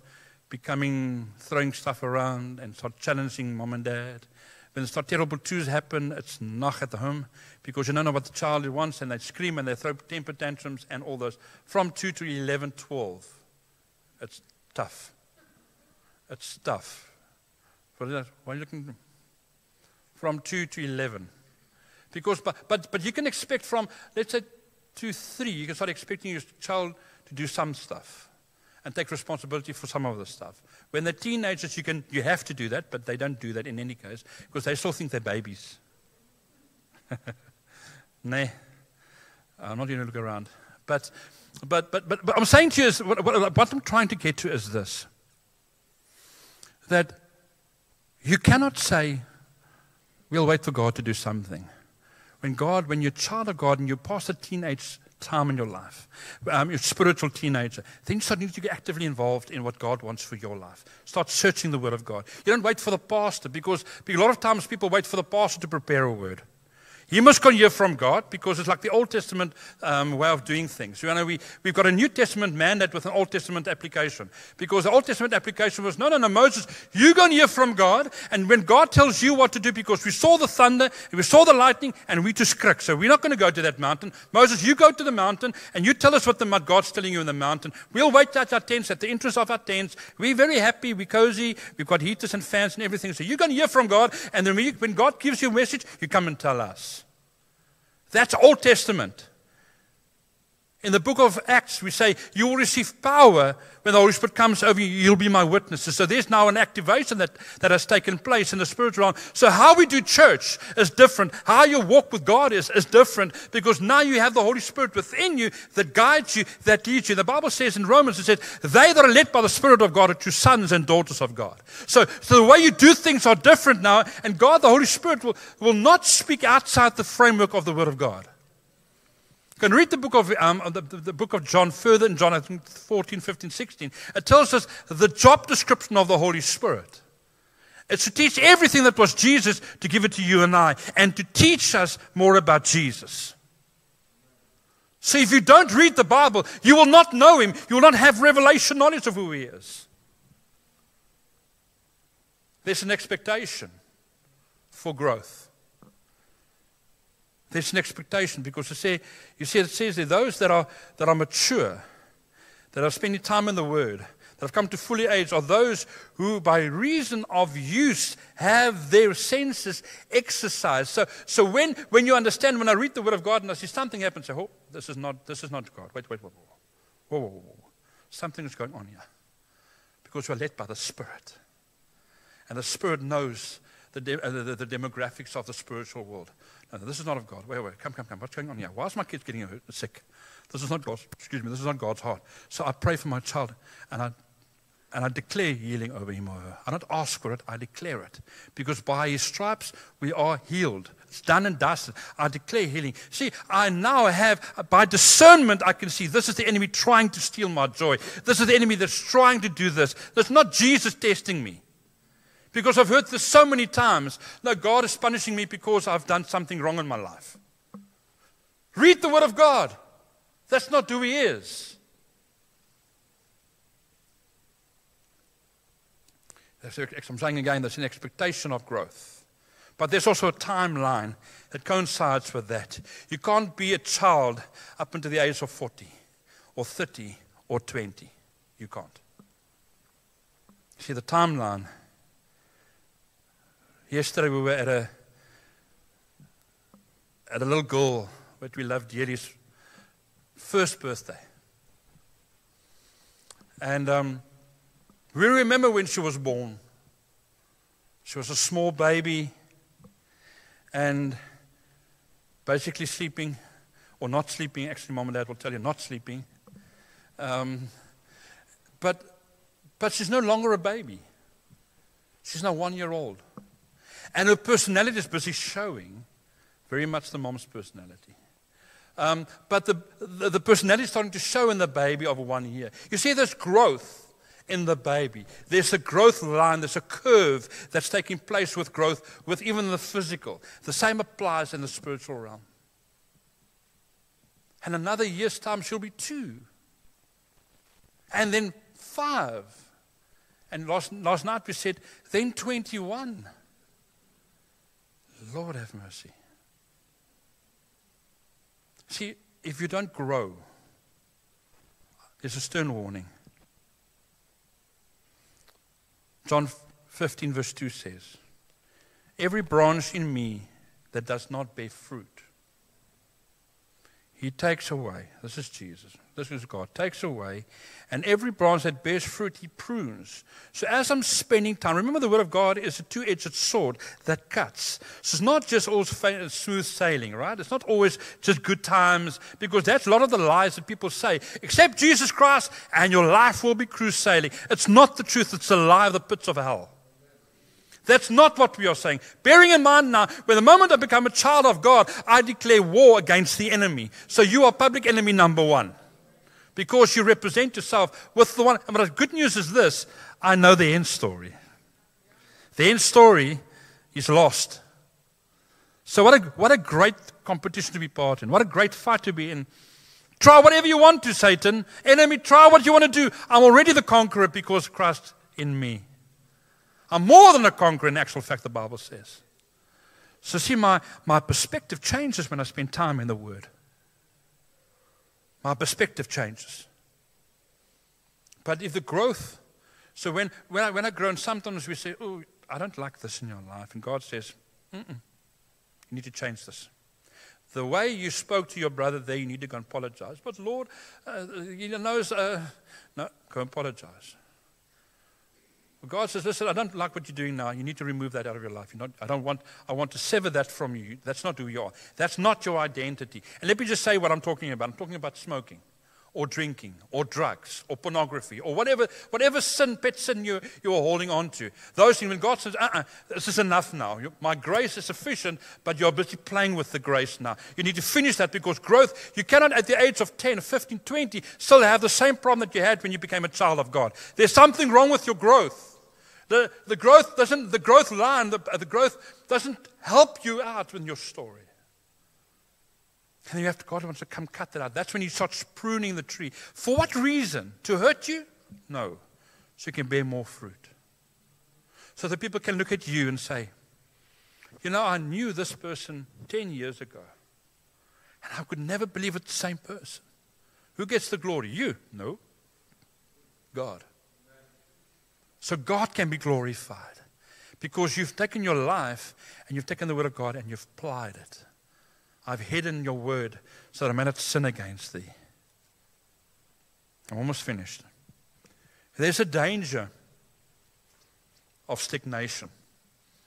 becoming, throwing stuff around and start challenging mom and dad. When terrible twos happen, it's knock at the home because you don't know what the child wants and they scream and they throw temper tantrums and all those. From 2 to 11, 12. It's tough. It's tough. Why are you looking? From 2 to 11. Because, but, but, but you can expect from, let's say, 2, 3, you can start expecting your child to do some stuff and take responsibility for some of the stuff. When they're teenagers, you, can, you have to do that, but they don't do that in any case because they still think they're babies. <laughs> nah, I'm not going to look around. But, but, but, but, but I'm saying to you, is, what, what, what I'm trying to get to is this that you cannot say, we'll wait for God to do something. When God, when you're a child of God and you're past the teenage time in your life, um, you're a spiritual teenager, then you start needing to get actively involved in what God wants for your life. Start searching the Word of God. You don't wait for the pastor because, because a lot of times people wait for the pastor to prepare a word. You must go hear from God because it's like the Old Testament um, way of doing things. You know, we, we've got a New Testament mandate with an Old Testament application. Because the Old Testament application was, no, no, no, Moses, you go and hear from God. And when God tells you what to do, because we saw the thunder, we saw the lightning, and we just skrik. So we're not going to go to that mountain. Moses, you go to the mountain, and you tell us what the, God's telling you in the mountain. We'll wait at our tents, at the entrance of our tents. We're very happy, we're cozy, we've got heaters and fans and everything. So you're going to hear from God, and then when God gives you a message, you come and tell us. That's Old Testament. In the book of Acts, we say, You will receive power when the Holy Spirit comes over you. You'll be my witnesses. So there's now an activation that, that has taken place in the spiritual realm. So how we do church is different. How you walk with God is, is different because now you have the Holy Spirit within you that guides you, that leads you. The Bible says in Romans, it says, They that are led by the Spirit of God are true sons and daughters of God. So, so the way you do things are different now, and God, the Holy Spirit, will, will not speak outside the framework of the Word of God. Can read the book of, um, the, the, book of John further in John I think 14, 15, 16. It tells us the job description of the Holy Spirit. It's to teach everything that was Jesus, to give it to you and I, and to teach us more about Jesus. So if you don't read the Bible, you will not know him. You will not have revelation knowledge of who he is. There's an expectation for growth. There's an expectation because you see, you see it says there, those that are, that are mature, that are spending time in the Word, that have come to fully age, are those who, by reason of use, have their senses exercised. So, so when, when you understand, when I read the Word of God and I see something happen, say, oh, this is not, this is not God. Wait, wait, wait. Whoa, whoa, whoa, whoa. Something is going on here. Because we're led by the Spirit. And the Spirit knows the, de- uh, the, the, demographics of the spiritual world. No, no, this is not of God. Wait, wait, come, come, come. What's going on here? Why is my kid getting sick? This is not God's, excuse me, this is not God's heart. So I pray for my child and I, and I declare healing over him or her. I don't ask for it, I declare it. Because by his stripes we are healed. It's done and dusted. I declare healing. See, I now have, by discernment, I can see this is the enemy trying to steal my joy. This is the enemy that's trying to do this. That's not Jesus testing me. Because I've heard this so many times. No, God is punishing me because I've done something wrong in my life. Read the Word of God. That's not who He is. I'm saying again, there's an expectation of growth. But there's also a timeline that coincides with that. You can't be a child up until the age of 40 or 30 or 20. You can't. See, the timeline Yesterday we were at a at a little girl that we loved dearly's first birthday. And um, we remember when she was born. She was a small baby and basically sleeping, or not sleeping. Actually, mom and dad will tell you not sleeping. Um, but, but she's no longer a baby. She's now one year old. And her personality is busy showing very much the mom's personality. Um, but the, the, the personality is starting to show in the baby of one year. You see, there's growth in the baby. There's a growth line, there's a curve that's taking place with growth, with even the physical. The same applies in the spiritual realm. And another year's time, she'll be two. And then five. And last, last night we said, then 21. Lord have mercy. See, if you don't grow, there's a stern warning. John 15, verse 2 says, Every branch in me that does not bear fruit, he takes away. This is Jesus. This is God. Takes away and every branch that bears fruit, he prunes. So as I'm spending time, remember the word of God is a two edged sword that cuts. So it's not just all smooth sailing, right? It's not always just good times, because that's a lot of the lies that people say. Accept Jesus Christ, and your life will be cruise sailing. It's not the truth, it's a lie of the pits of hell. That's not what we are saying. Bearing in mind now, when the moment I become a child of God, I declare war against the enemy. So you are public enemy number one because you represent yourself with the one. But the good news is this I know the end story. The end story is lost. So, what a, what a great competition to be part in. What a great fight to be in. Try whatever you want to, Satan. Enemy, try what you want to do. I'm already the conqueror because Christ in me. I'm more than a conqueror, in actual fact, the Bible says. So, see, my, my perspective changes when I spend time in the Word my perspective changes. But if the growth, so when, when, I, when I grow, and sometimes we say, oh, I don't like this in your life. And God says, you need to change this. The way you spoke to your brother there, you need to go and apologize. But Lord, uh, he knows, uh, no, go apologize. God says, listen, I don't like what you're doing now. You need to remove that out of your life. Not, I don't want, I want to sever that from you. That's not who you are. That's not your identity. And let me just say what I'm talking about. I'm talking about smoking or drinking or drugs or pornography or whatever, whatever sin, pet sin you, you're holding on to. Those things, when God says, uh-uh, this is enough now. My grace is sufficient, but you're busy playing with the grace now. You need to finish that because growth, you cannot at the age of 10, 15, 20 still have the same problem that you had when you became a child of God. There's something wrong with your growth. The, the growth doesn't, the growth line, the, the growth doesn't help you out in your story. And you have to, God wants to come cut that out. That's when He starts pruning the tree. For what reason? To hurt you? No. So you can bear more fruit. So that people can look at you and say, you know, I knew this person 10 years ago. And I could never believe it's the same person. Who gets the glory? You? No. God. So God can be glorified because you've taken your life and you've taken the word of God and you've applied it. I've hidden your word so that I may not sin against thee. I'm almost finished. There's a danger of stagnation.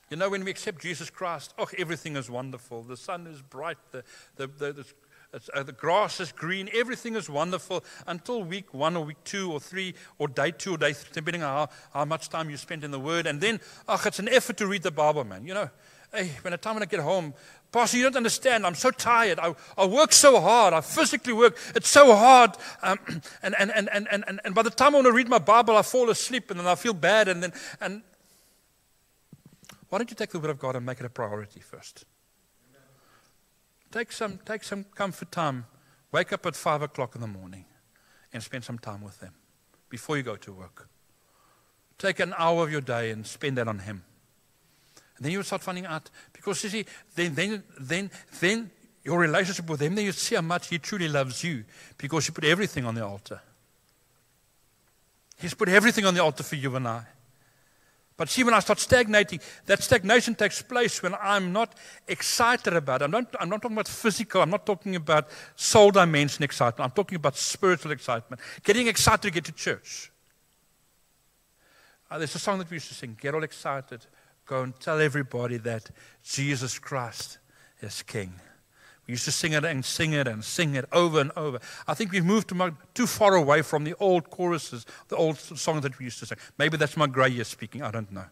You know, when we accept Jesus Christ, oh, everything is wonderful. The sun is bright, the, the, the, the uh, grass is green, everything is wonderful until week one or week two or three or day two or day three, depending on how, how much time you spend in the Word. And then, oh, it's an effort to read the Bible, man. You know, hey, when the time when I get home, Pastor, you don't understand. I'm so tired. I, I work so hard. I physically work. It's so hard. Um, <clears throat> and, and, and, and, and, and by the time I want to read my Bible, I fall asleep and then I feel bad. And then, and why don't you take the Word of God and make it a priority first? Take some, take some comfort time. Wake up at 5 o'clock in the morning and spend some time with them before you go to work. Take an hour of your day and spend that on Him. And then you start finding out, because you see, then, then, then, then your relationship with Him, then you see how much He truly loves you because you put everything on the altar. He's put everything on the altar for you and I. But see, when I start stagnating, that stagnation takes place when I'm not excited about it. I'm not, I'm not talking about physical, I'm not talking about soul dimension excitement. I'm talking about spiritual excitement. Getting excited to get to church. Uh, there's a song that we used to sing Get all excited, go and tell everybody that Jesus Christ is King. We used to sing it and sing it and sing it over and over. I think we've moved too, far away from the old choruses, the old songs that we used to sing. Maybe that's my grey year speaking. I don't know.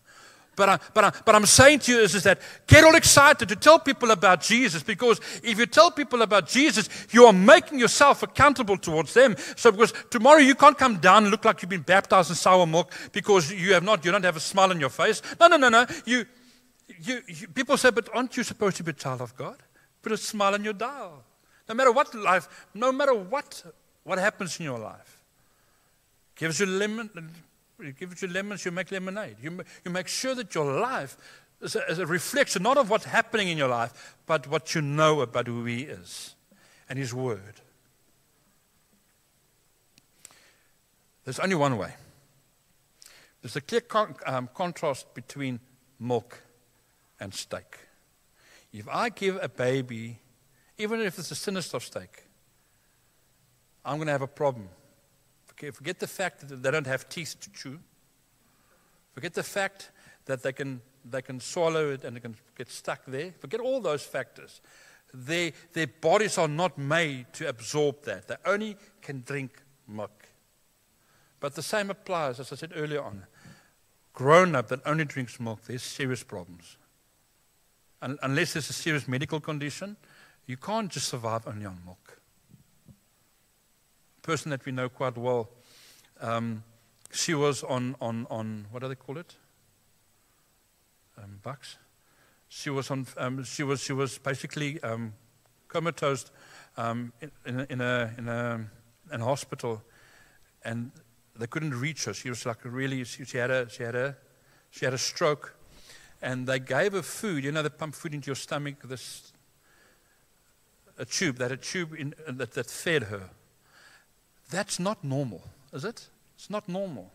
But, I, but, I, but I'm saying to you is, is that get all excited to tell people about Jesus because if you tell people about Jesus, you are making yourself accountable towards them. So because tomorrow you can't come down and look like you've been baptized in sour milk because you have not, you don't have a smile on your face. No, no, no, no. You, you, you people say, but aren't you supposed to be a child of God? Put a smile on your dial. No matter what life, no matter what, what happens in your life. Gives you lemon, gives you lemons, you make lemonade. You, you make sure that your life is a, is a reflection not of what's happening in your life, but what you know about who He is and His Word. There's only one way. There's a clear con- um, contrast between milk and steak. If I give a baby, even if it's a sinister steak, I'm going to have a problem. Forget the fact that they don't have teeth to chew. Forget the fact that they can, they can swallow it and they can get stuck there. Forget all those factors. Their, their bodies are not made to absorb that. They only can drink milk. But the same applies, as I said earlier on. Grown up that only drinks milk, there's serious problems unless there's a serious medical condition, you can't just survive only on milk. A person that we know quite well, um, she was on, on, on, what do they call it? Um, bucks. She was on, um, she was, she was basically um, comatose um, in, in, in, a, in, a, in a hospital, and they couldn't reach her. She was like really, she, she had a, she had a, she had a stroke and they gave her food. You know, they pump food into your stomach, this a tube, that a tube in, that, that fed her. That's not normal, is it? It's not normal.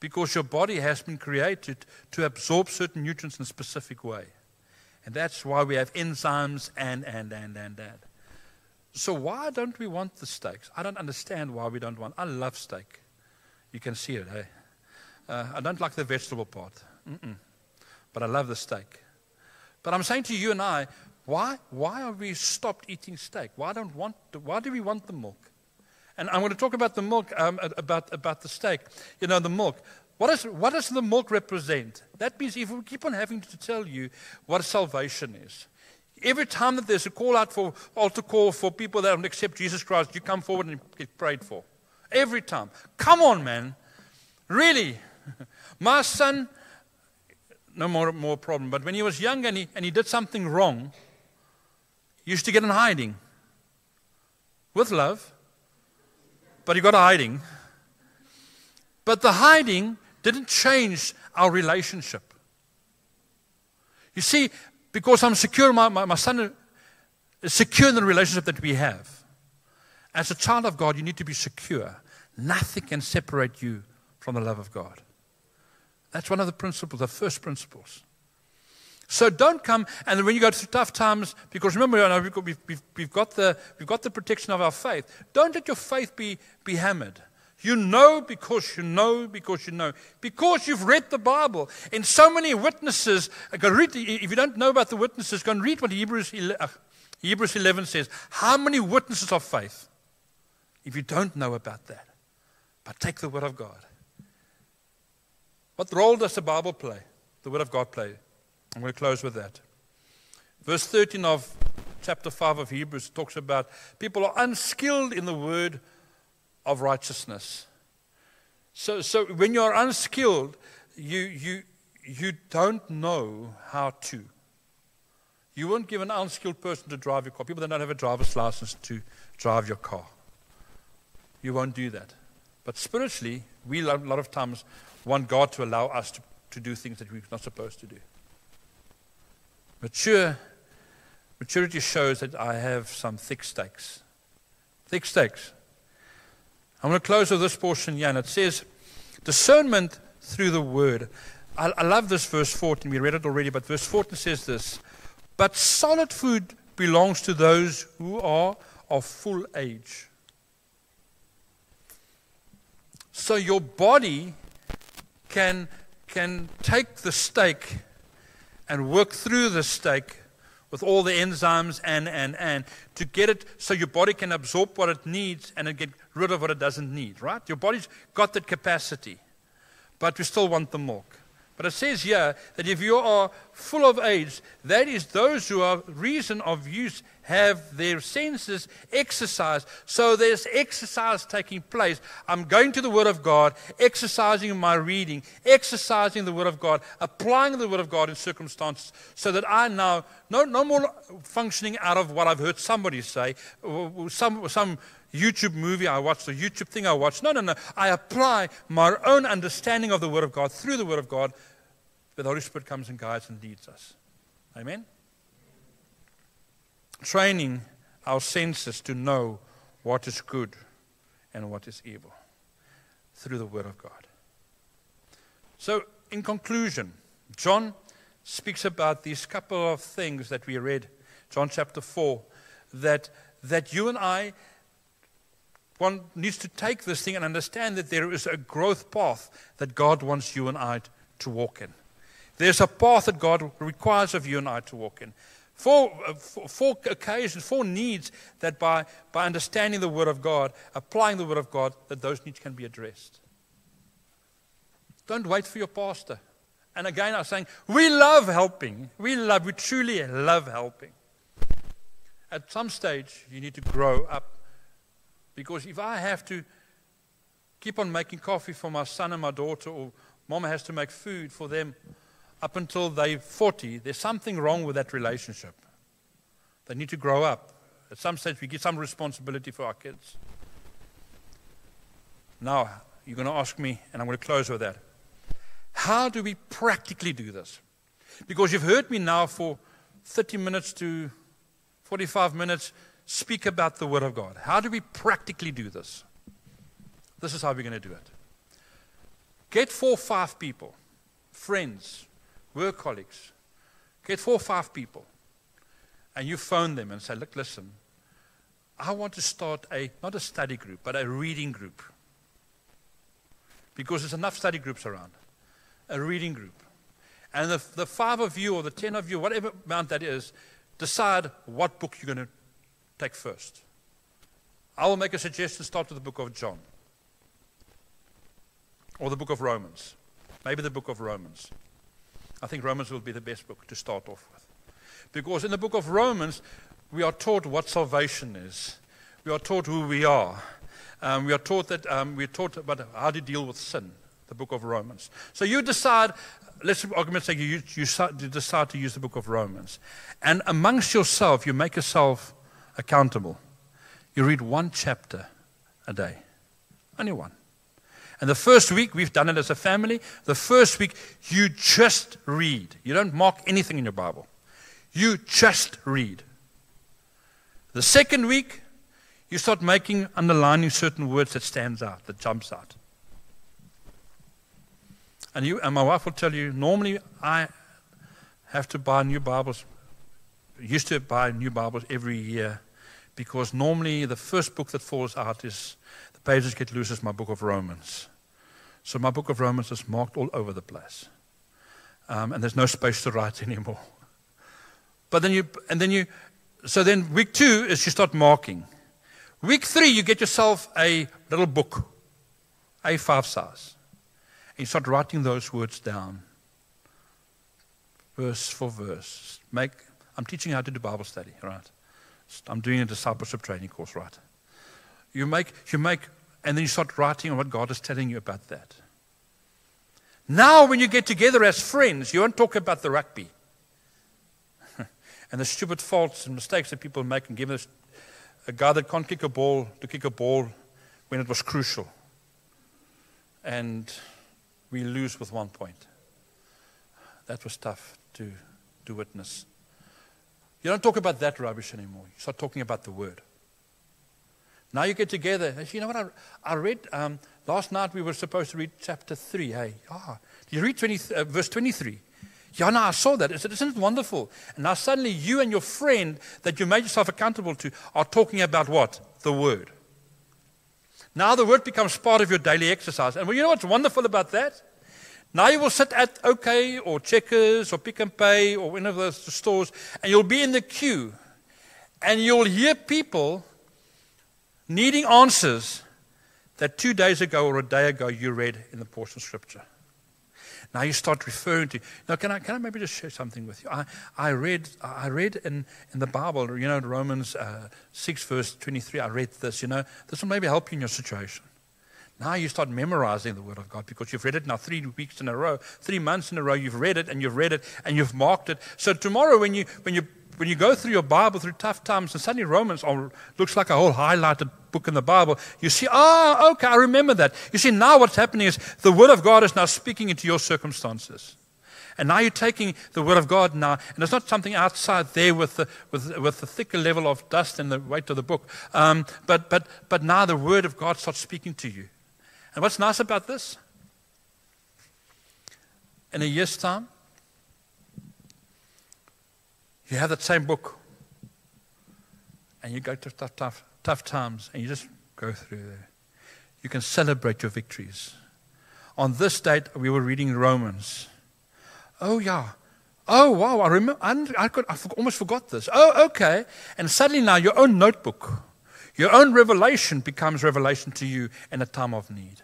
Because your body has been created to absorb certain nutrients in a specific way. And that's why we have enzymes and, and, and, and, and. So why don't we want the steaks? I don't understand why we don't want. I love steak. You can see it, hey? Uh, I don't like the vegetable part. Mm-mm but I love the steak. But I'm saying to you and I, why, why have we stopped eating steak? Why, don't want why do we want the milk? And I'm going to talk about the milk, um, about, about the steak. You know, the milk. What, is, what does the milk represent? That means if we keep on having to tell you what salvation is, every time that there's a call out for altar call for people that don't accept Jesus Christ, you come forward and get prayed for. Every time. Come on, man. Really. <laughs> My son no more, more problem. But when he was young and he, and he did something wrong, he used to get in hiding with love, but he got hiding. But the hiding didn't change our relationship. You see, because I'm secure, my, my, my son is secure in the relationship that we have. As a child of God, you need to be secure. Nothing can separate you from the love of God. That's one of the principles, the first principles. So don't come, and when you go through tough times, because remember, we've, got, we've, we've, got the, we've got the protection of our faith. Don't let your faith be, be hammered. You know because you know because you know. Because you've read the Bible. And so many witnesses, go read, if you don't know about the witnesses, go and read what Hebrews 11, uh, Hebrews 11 says. How many witnesses of faith? If you don't know about that. But take the Word of God. What role does the Bible play? The Word of God play? I'm going to close with that. Verse 13 of chapter 5 of Hebrews talks about people are unskilled in the word of righteousness. So, so when you're unskilled, you, you, you don't know how to. You won't give an unskilled person to drive your car. People that don't have a driver's license to drive your car. You won't do that. But spiritually, we a lot of times want God to allow us to, to do things that we're not supposed to do. Mature, maturity shows that I have some thick steaks. Thick steaks. I'm going to close with this portion here, and it says, discernment through the word. I, I love this verse 14. We read it already, but verse 14 says this But solid food belongs to those who are of full age. So your body can, can take the steak and work through the steak with all the enzymes and, and, and to get it so your body can absorb what it needs and then get rid of what it doesn't need, right? Your body's got that capacity, but we still want the milk. But it says here that if you are full of age, that is those who are reason of use have their senses exercised. So there's exercise taking place. I'm going to the Word of God, exercising my reading, exercising the Word of God, applying the Word of God in circumstances so that I now, no, no more functioning out of what I've heard somebody say, some, some YouTube movie I watched, a YouTube thing I watched. No, no, no. I apply my own understanding of the Word of God through the Word of God, where the Holy Spirit comes and guides and leads us. Amen? Training our senses to know what is good and what is evil through the Word of God. So, in conclusion, John speaks about these couple of things that we read, John chapter 4, that, that you and I one needs to take this thing and understand that there is a growth path that God wants you and I to walk in. There's a path that God requires of you and I to walk in. Four, uh, four, occasions, four needs that by, by understanding the Word of God, applying the Word of God, that those needs can be addressed. Don't wait for your pastor. And again, I'm saying, we love helping. We love, we truly love helping. At some stage, you need to grow up because if I have to keep on making coffee for my son and my daughter, or mama has to make food for them up until they're 40, there's something wrong with that relationship. They need to grow up. At some stage, we get some responsibility for our kids. Now, you're going to ask me, and I'm going to close with that. How do we practically do this? Because you've heard me now for 30 minutes to 45 minutes speak about the Word of God. How do we practically do this? This is how we're going to do it. Get four or five people, friends, work colleagues. Get four or five people. And you phone them and say, look, listen, I want to start a, not a study group, but a reading group. Because there's enough study groups around. A reading group. And the, the five of you or the ten of you, whatever amount that is, decide what book you're going to take first. I will make a suggestion start with the book of John or the book of Romans. Maybe the book of Romans. I think Romans will be the best book to start off with. Because in the book of Romans, we are taught what salvation is, we are taught who we are. Um, we are taught that um, we're taught about how to deal with sin, the book of Romans. So you decide, let's argument say you, you, you decide to use the book of Romans. And amongst yourself, you make yourself accountable. You read one chapter a day, only one. And the first week, we've done it as a family. The first week, you just read. You don't mark anything in your Bible. You just read. The second week, you start making, underlining certain words that stands out, that jumps out. And, you, and my wife will tell you, normally I have to buy new Bibles, used to buy new Bibles every year because normally the first book that falls out is pages get loose my book of Romans. So my book of Romans is marked all over the place. Um, and there's no space to write <laughs> anymore. But then you, and then you, so then week two is you start marking. Week three, you get yourself a little book, A5 size. And you start writing those words down, verse for verse. Make, I'm teaching how to do Bible study, right? I'm doing a discipleship training course, right? You make, you make, and then you start writing on what God is telling you about that. Now, when you get together as friends, you won't talk about the rugby <laughs> and the stupid faults and mistakes that people make and give us a guy that can't kick a ball to kick a ball when it was crucial. And we lose with one point. That was tough to, to witness. You don't talk about that rubbish anymore. You start talking about the word. Now you get together. And you know what? I, I read um, last night. We were supposed to read chapter three. Hey, ah, you read 20, uh, verse twenty-three. Yeah, no, I saw that. I said, isn't it wonderful? And now suddenly you and your friend that you made yourself accountable to are talking about what? The word. Now the word becomes part of your daily exercise. And well, you know what's wonderful about that? Now you will sit at OK or Checkers or Pick n Pay or one of those stores and you'll be in the queue and you'll hear people needing answers that two days ago or a day ago you read in the portion of Scripture. Now you start referring to. Now, can I, can I maybe just share something with you? I, I read, I read in, in the Bible, you know, Romans uh, 6, verse 23, I read this, you know, this will maybe help you in your situation. Now you start memorizing the Word of God because you've read it now three weeks in a row, three months in a row. You've read it and you've read it and you've marked it. So tomorrow, when you when you when you go through your Bible through tough times, and suddenly Romans looks like a whole highlighted book in the Bible, you see, oh, okay, I remember that. You see, now what's happening is the Word of God is now speaking into your circumstances. And now you're taking the Word of God now, and it's not something outside there with the, with, with the thicker level of dust and the weight of the book. Um, but, but, but now the Word of God starts speaking to you. And what's nice about this? In a year's time, you have that same book, and you go to tough, tough, tough times, and you just go through there. You can celebrate your victories. On this date, we were reading Romans. Oh, yeah. Oh, wow. I, remember, I, I, could, I almost forgot this. Oh, okay. And suddenly now your own notebook, your own revelation becomes revelation to you in a time of need.